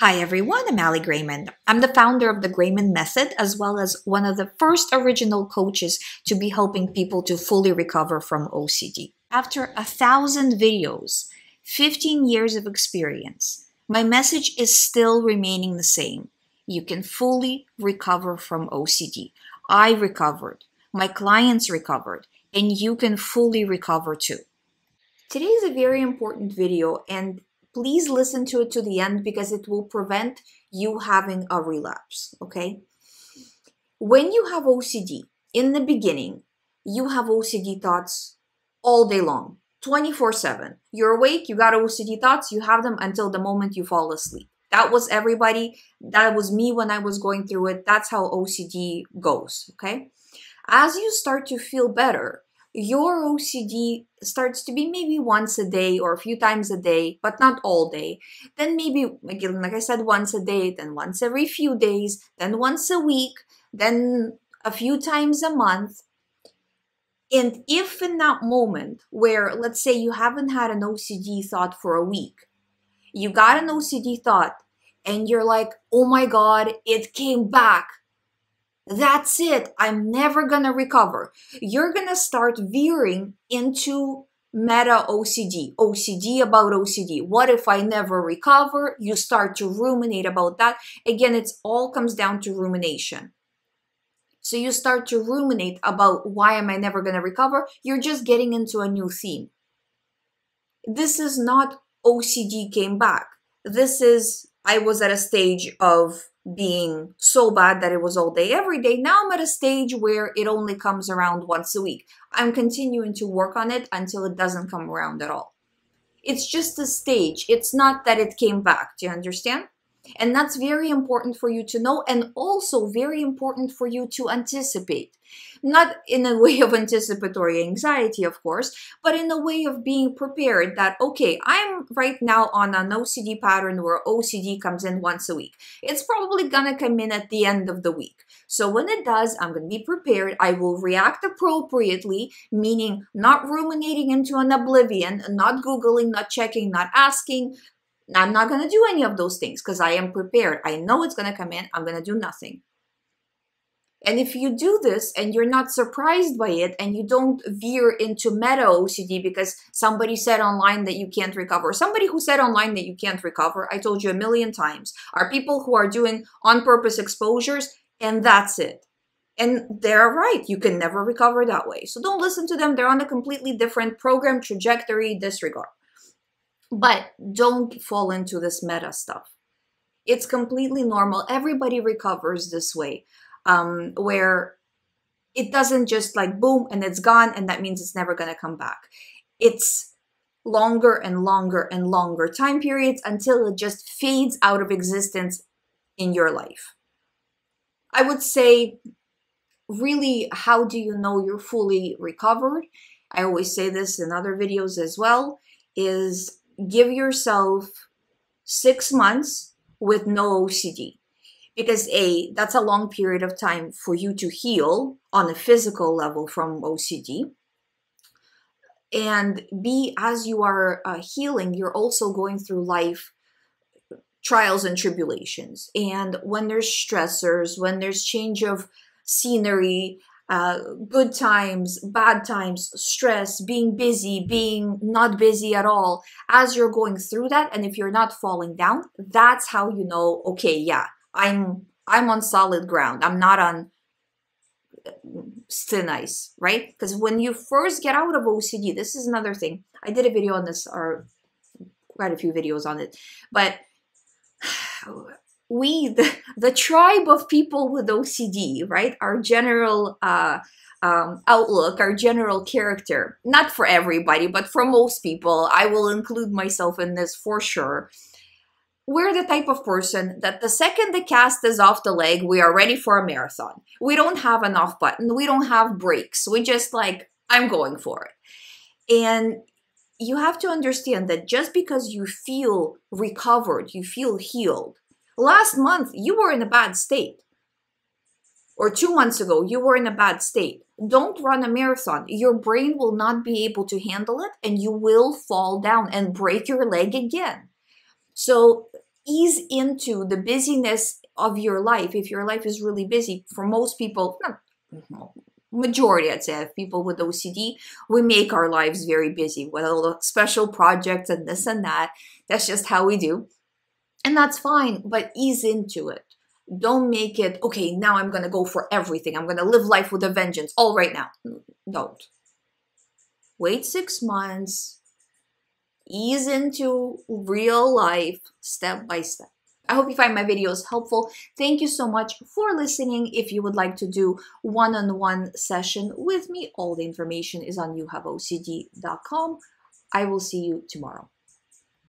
Hi everyone, I'm Ali Greymond. I'm the founder of the Greymond Method, as well as one of the first original coaches to be helping people to fully recover from OCD. After a thousand videos, 15 years of experience, my message is still remaining the same. You can fully recover from OCD. I recovered, my clients recovered, and you can fully recover too. Today is a very important video and please listen to it to the end because it will prevent you having a relapse, okay? When you have OCD, in the beginning, you have OCD thoughts all day long, 24 7. You're awake, you got OCD thoughts, you have them until the moment you fall asleep. That was everybody. That was me when I was going through it. That's how OCD goes, okay? As you start to feel better, your OCD starts to be maybe once a day or a few times a day, but not all day. Then maybe, again, like I said, once a day, then once every few days, then once a week, then a few times a month. And if in that moment where, let's say, you haven't had an OCD thought for a week, you got an OCD thought and you're like, oh my God, it came back that's it. I'm never going to recover. You're going to start veering into meta OCD, OCD about OCD. What if I never recover? You start to ruminate about that. Again, it's all comes down to rumination. So you start to ruminate about why am I never going to recover? You're just getting into a new theme. This is not OCD came back. This is I was at a stage of being so bad that it was all day every day. Now I'm at a stage where it only comes around once a week. I'm continuing to work on it until it doesn't come around at all. It's just a stage. It's not that it came back. Do you understand? And that's very important for you to know and also very important for you to anticipate. Not in a way of anticipatory anxiety, of course, but in a way of being prepared that, okay, I'm right now on an OCD pattern where OCD comes in once a week. It's probably gonna come in at the end of the week. So when it does, I'm gonna be prepared. I will react appropriately, meaning not ruminating into an oblivion, not Googling, not checking, not asking, I'm not going to do any of those things because I am prepared. I know it's going to come in. I'm going to do nothing. And if you do this and you're not surprised by it and you don't veer into meta OCD because somebody said online that you can't recover, somebody who said online that you can't recover, I told you a million times, are people who are doing on purpose exposures and that's it. And they're right, you can never recover that way. So don't listen to them. They're on a completely different program trajectory, disregard. But don't fall into this meta stuff. It's completely normal. Everybody recovers this way, um, where it doesn't just like boom and it's gone and that means it's never going to come back. It's longer and longer and longer time periods until it just fades out of existence in your life. I would say, really, how do you know you're fully recovered? I always say this in other videos as well, is give yourself six months with no OCD. Because A, that's a long period of time for you to heal on a physical level from OCD. And B, as you are uh, healing, you're also going through life trials and tribulations. And when there's stressors, when there's change of scenery, uh, good times, bad times, stress, being busy, being not busy at all, as you're going through that, and if you're not falling down, that's how you know, okay, yeah, I'm I'm on solid ground. I'm not on thin ice, right? Because when you first get out of OCD, this is another thing. I did a video on this, or quite a few videos on it, but we, the, the tribe of people with OCD, right? Our general uh, um, outlook, our general character, not for everybody, but for most people, I will include myself in this for sure. We're the type of person that the second the cast is off the leg, we are ready for a marathon. We don't have an off button, we don't have brakes. We just like, I'm going for it. And you have to understand that just because you feel recovered, you feel healed, Last month, you were in a bad state. Or two months ago, you were in a bad state. Don't run a marathon. Your brain will not be able to handle it and you will fall down and break your leg again. So ease into the busyness of your life. If your life is really busy, for most people, hmm, majority, I'd say, of people with OCD, we make our lives very busy with all the special projects and this and that. That's just how we do. And that's fine, but ease into it. Don't make it, okay, now I'm going to go for everything. I'm going to live life with a vengeance all right now. Don't. Wait six months, ease into real life step by step. I hope you find my videos helpful. Thank you so much for listening. If you would like to do one-on-one session with me, all the information is on youhaveocd.com. I will see you tomorrow.